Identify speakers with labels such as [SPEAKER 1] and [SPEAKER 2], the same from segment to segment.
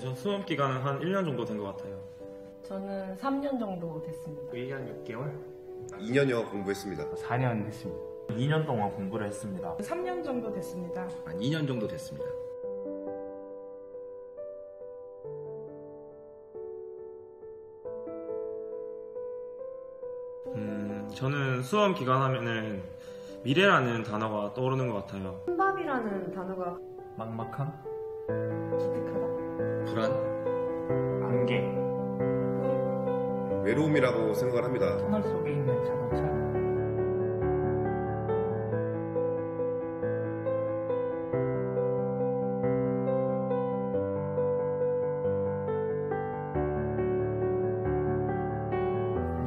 [SPEAKER 1] 전 수험 기간은 한 1년 정도 된 것 같아요.
[SPEAKER 2] 저는 3년 정도 됐습니다.
[SPEAKER 3] 1년 6개월?
[SPEAKER 4] 2년여 공부했습니다.
[SPEAKER 3] 4년 했습니다.
[SPEAKER 1] 2년 동안 공부를 했습니다.
[SPEAKER 2] 3년 정도 됐습니다.
[SPEAKER 5] 한 2년 정도 됐습니다.
[SPEAKER 1] 음, 저는 수험 기간 하면은 미래라는 단어가 떠오르는 것 같아요.
[SPEAKER 2] 혼밥이라는 단어가
[SPEAKER 3] 막막함?
[SPEAKER 2] 기특하다.
[SPEAKER 5] 불안?
[SPEAKER 3] 관계?
[SPEAKER 4] 외로움이라고 생각을 합니다.
[SPEAKER 3] 터널 속에 있는 자동차?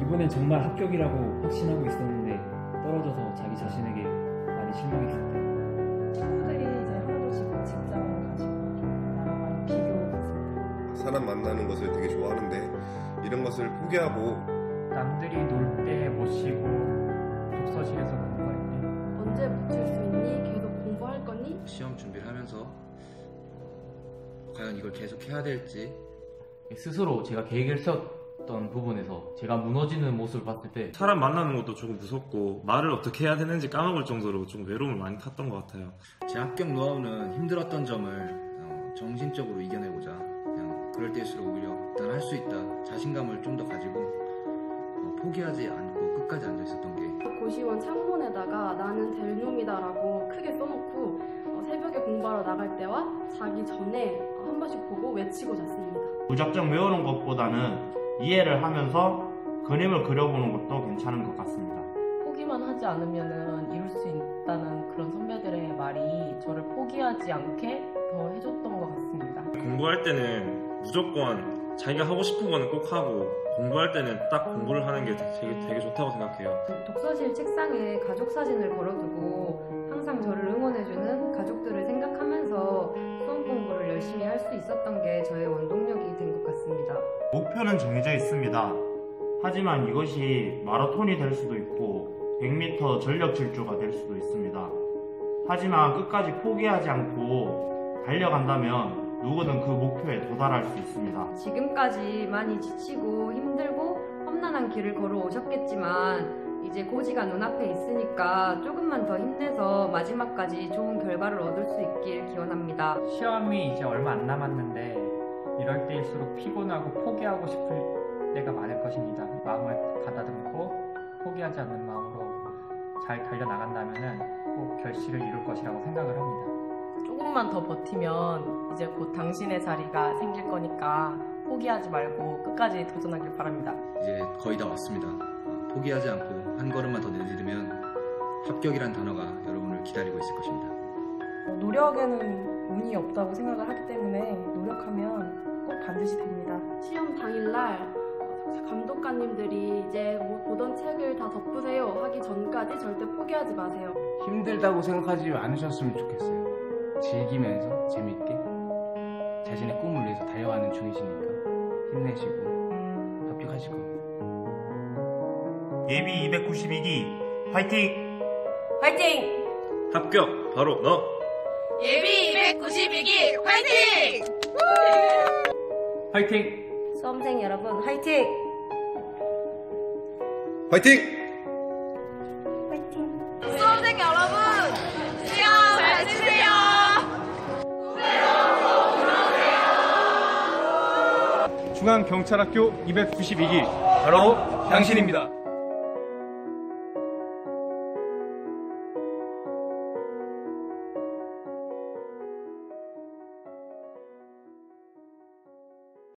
[SPEAKER 6] 이번엔 정말 합격이라고 확신하고 있었는데 떨어져서 자기 자신에게 많이 실망했을
[SPEAKER 4] 사람 만나는 것을 되게 좋아하는데 이런 것을 포기하고
[SPEAKER 3] 남들이 놀때못 쉬고 독서실에서 공부할 때
[SPEAKER 7] 언제 붙을 수 있니? 계속 공부할 거니?
[SPEAKER 5] 시험 준비를 하면서 과연 이걸 계속 해야 될지
[SPEAKER 6] 때 스스로 제가 계획을 세웠던 부분에서 제가 무너지는 모습을 봤을 때
[SPEAKER 1] 사람 만나는 것도 조금 무섭고 말을 어떻게 해야 되는지 까먹을 정도로 좀 외로움을 많이 탔던 것 같아요.
[SPEAKER 5] 제 합격 노하우는 힘들었던 점을 어, 정신적으로 이겨내고자 그럴 때일수록 오히려 난 할 수 있다 자신감을 좀 더 가지고 어, 포기하지 않고 끝까지 앉아 있었던 게
[SPEAKER 7] 고시원 창문에다가 나는 될 놈이다라고 크게 써놓고 어, 새벽에 공부하러 나갈 때와 자기 전에 한 번씩 보고 외치고 잤습니다.
[SPEAKER 8] 무작정 외우는 것보다는 이해를 하면서 그림을 그려보는 것도 괜찮은 것 같습니다.
[SPEAKER 2] 포기만 하지 않으면 이룰 수 있다는 그런 선배들의 말이 저를 포기하지 않게 더 해줬던 것 같습니다.
[SPEAKER 1] 공부할 때는 무조건 자기가 하고 싶은 거는 꼭 하고 공부할 때는 딱 공부를 하는 게 되게, 되게 좋다고 생각해요.
[SPEAKER 9] 독서실 책상에 가족 사진을 걸어두고 항상 저를 응원해주는 가족들을 생각하면서 수험 공부를 열심히 할 수 있었던 게 저의 원동력이 된 것 같습니다.
[SPEAKER 8] 목표는 정해져 있습니다. 하지만 이것이 마라톤이 될 수도 있고 100m 전력 질주가 될 수도 있습니다. 하지만 끝까지 포기하지 않고 달려간다면 누구든 그 목표에 도달할 수 있습니다.
[SPEAKER 9] 지금까지 많이 지치고 힘들고 험난한 길을 걸어 오셨겠지만 이제 고지가 눈앞에 있으니까 조금만 더 힘내서 마지막까지 좋은 결과를 얻을 수 있길 기원합니다.
[SPEAKER 3] 시험이 이제 얼마 안 남았는데 이럴 때일수록 피곤하고 포기하고 싶을 때가 많을 것입니다. 마음을 가다듬고 포기하지 않는 마음으로 잘 달려나간다면 꼭 결실을 이룰 것이라고 생각을 합니다.
[SPEAKER 2] 조금만 더 버티면 이제 곧 당신의 자리가 생길 거니까 포기하지 말고 끝까지 도전하길 바랍니다.
[SPEAKER 5] 이제 거의 다 왔습니다. 어, 포기하지 않고 한 걸음만 더 내디디면 합격이란 단어가 여러분을 기다리고 있을 것입니다.
[SPEAKER 2] 노력에는 운이 없다고 생각을 하기 때문에 노력하면 꼭 반드시 됩니다.
[SPEAKER 7] 시험 당일날 어, 감독관님들이 이제 뭐 보던 책을 다 덮으세요 하기 전까지 절대 포기하지 마세요.
[SPEAKER 10] 힘들다고 생각하지 않으셨으면 좋겠어요. 즐기면서 재밌게 자신의 꿈을 위해서 달려가는 중이시니까 힘내시고 합격하실 겁니다.
[SPEAKER 8] 예비 292기 화이팅!
[SPEAKER 2] 화이팅!
[SPEAKER 1] 합격 바로 너.
[SPEAKER 11] 예비 292기 화이팅!
[SPEAKER 3] 화이팅!
[SPEAKER 9] 수험생 여러분 화이팅!
[SPEAKER 4] 화이팅!
[SPEAKER 10] 중앙경찰학교 292기 바로 당신입니다.